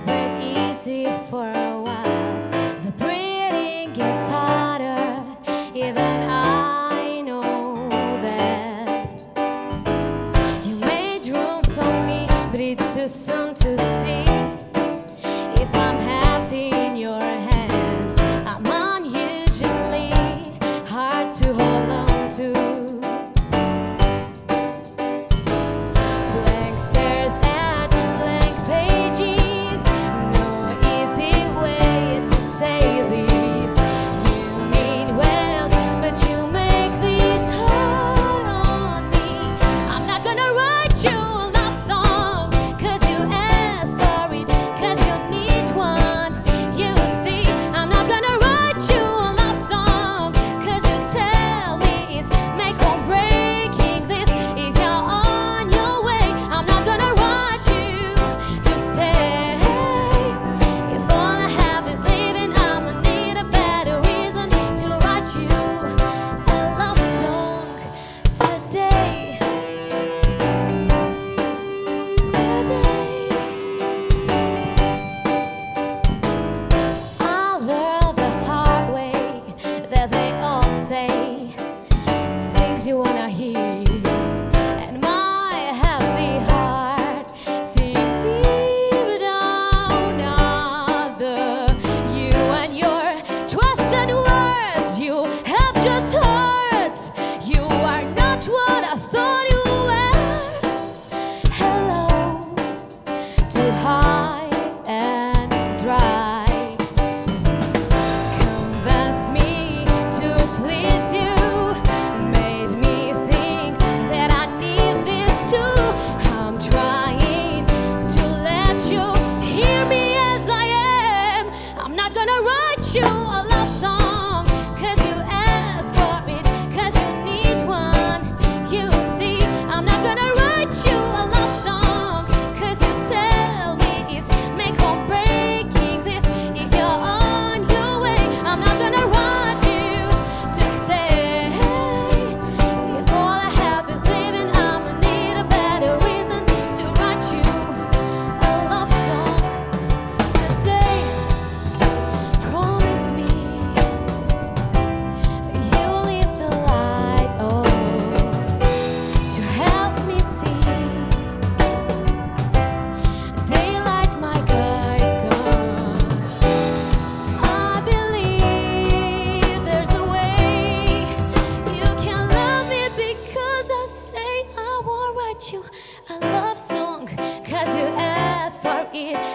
breathe easy for a while. The breathing gets harder, even I know that. You made room for me, but it's too soon to see. make or break.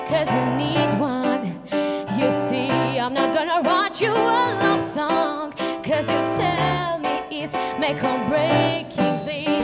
cause you need one. You see, I'm not gonna write you a love song, cause you tell me it's make or breaking.